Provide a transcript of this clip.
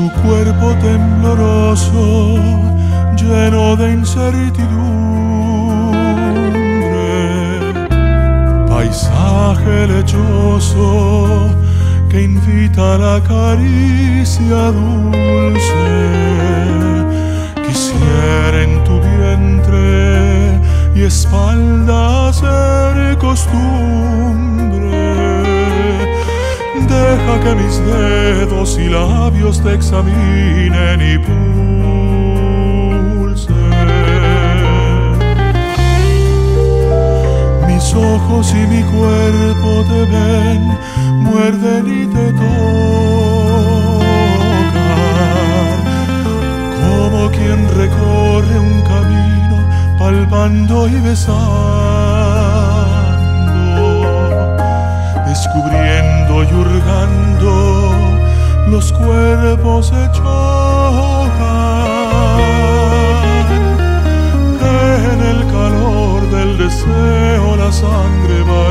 cuerpo tembloroso, lleno de incertidumbre, paisaje lechoso que invita a la caricia dulce. Quisiera en tu vientre y espalda ser costumbre Deja que mis dedos y labios te examinen y pulsen. Mis ojos y mi cuerpo te ven, muerden y te tocan. Como quien recorre un camino, palpando y besando, descubriendo y hurgando, los cuerpos se chocan. En el calor del deseo la sangre va